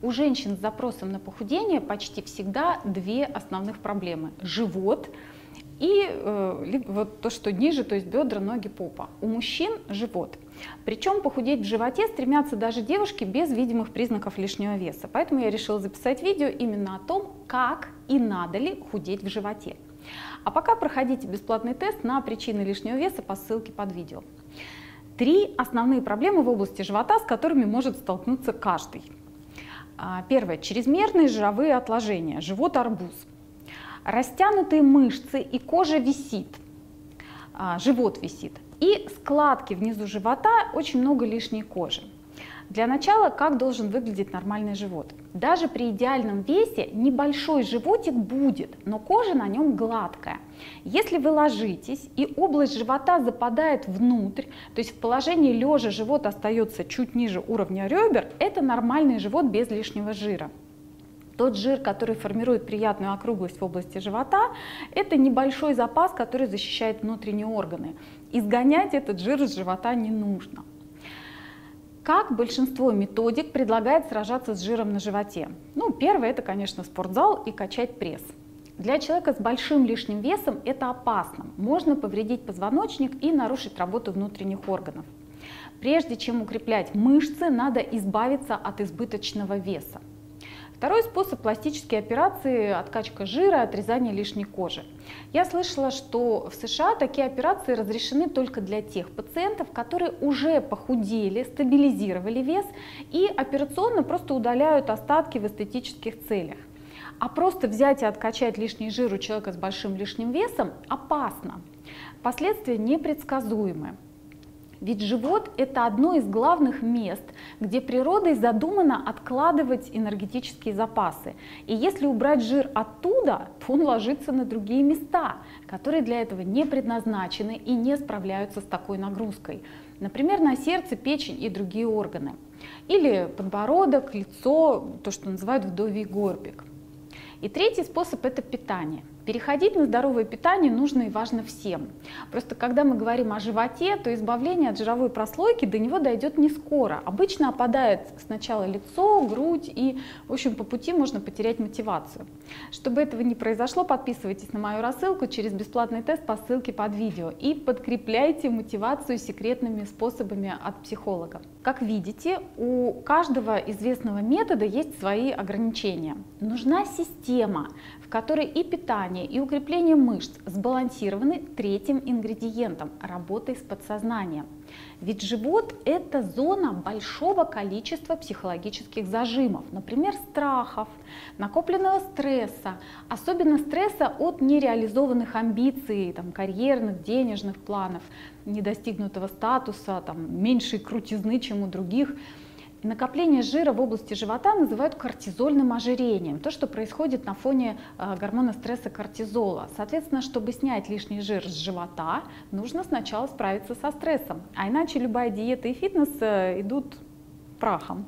У женщин с запросом на похудение почти всегда две основных проблемы. Живот и э, вот то, что ниже, то есть бедра, ноги, попа. У мужчин живот. Причем похудеть в животе стремятся даже девушки без видимых признаков лишнего веса. Поэтому я решила записать видео именно о том, как и надо ли худеть в животе. А пока проходите бесплатный тест на причины лишнего веса по ссылке под видео. Три основные проблемы в области живота, с которыми может столкнуться каждый. А, первое. Чрезмерные жировые отложения, живот-арбуз. Растянутые мышцы и кожа висит, а, живот висит. И складки внизу живота, очень много лишней кожи. Для начала, как должен выглядеть нормальный живот? Даже при идеальном весе небольшой животик будет, но кожа на нем гладкая. Если вы ложитесь и область живота западает внутрь, то есть в положении лежа живот остается чуть ниже уровня ребер, это нормальный живот без лишнего жира. Тот жир, который формирует приятную округлость в области живота, это небольшой запас, который защищает внутренние органы. Изгонять этот жир из живота не нужно. Как большинство методик предлагает сражаться с жиром на животе? Ну, первое это, конечно, спортзал и качать пресс. Для человека с большим лишним весом это опасно. Можно повредить позвоночник и нарушить работу внутренних органов. Прежде чем укреплять мышцы, надо избавиться от избыточного веса. Второй способ – пластические операции, откачка жира, отрезание лишней кожи. Я слышала, что в США такие операции разрешены только для тех пациентов, которые уже похудели, стабилизировали вес и операционно просто удаляют остатки в эстетических целях. А просто взять и откачать лишний жир у человека с большим лишним весом опасно. Последствия непредсказуемы. Ведь живот – это одно из главных мест, где природой задумано откладывать энергетические запасы. И если убрать жир оттуда, то он ложится на другие места, которые для этого не предназначены и не справляются с такой нагрузкой. Например, на сердце, печень и другие органы. Или подбородок, лицо, то, что называют вдовий горбик. И третий способ – это питание – Переходить на здоровое питание нужно и важно всем. Просто когда мы говорим о животе, то избавление от жировой прослойки до него дойдет не скоро. Обычно опадает сначала лицо, грудь и, в общем, по пути можно потерять мотивацию. Чтобы этого не произошло, подписывайтесь на мою рассылку через бесплатный тест по ссылке под видео и подкрепляйте мотивацию секретными способами от психолога. Как видите, у каждого известного метода есть свои ограничения. Нужна система, в которой и питание, и укрепление мышц сбалансированы третьим ингредиентом – работой с подсознанием. Ведь живот – это зона большого количества психологических зажимов, например, страхов, накопленного стресса, особенно стресса от нереализованных амбиций, там, карьерных, денежных планов, недостигнутого статуса, там, меньшей крутизны, чем у других – Накопление жира в области живота называют кортизольным ожирением, то, что происходит на фоне э, гормона стресса кортизола. Соответственно, чтобы снять лишний жир с живота, нужно сначала справиться со стрессом, а иначе любая диета и фитнес э, идут прахом.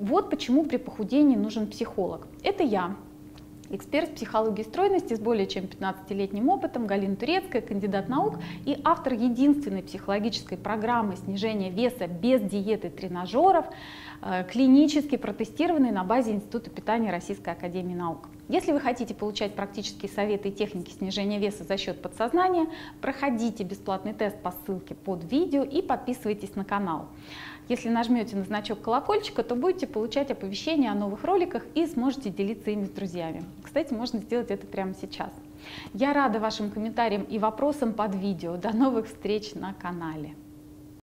Вот почему при похудении нужен психолог. Это я, эксперт психологии стройности с более чем 15-летним опытом, Галина Турецкая, кандидат наук и автор единственной психологической программы снижения веса без диеты тренажеров, э, клинически протестированной на базе Института питания Российской Академии Наук. Если вы хотите получать практические советы и техники снижения веса за счет подсознания, проходите бесплатный тест по ссылке под видео и подписывайтесь на канал. Если нажмете на значок колокольчика, то будете получать оповещения о новых роликах и сможете делиться ими с друзьями. Кстати, можно сделать это прямо сейчас. Я рада вашим комментариям и вопросам под видео. До новых встреч на канале.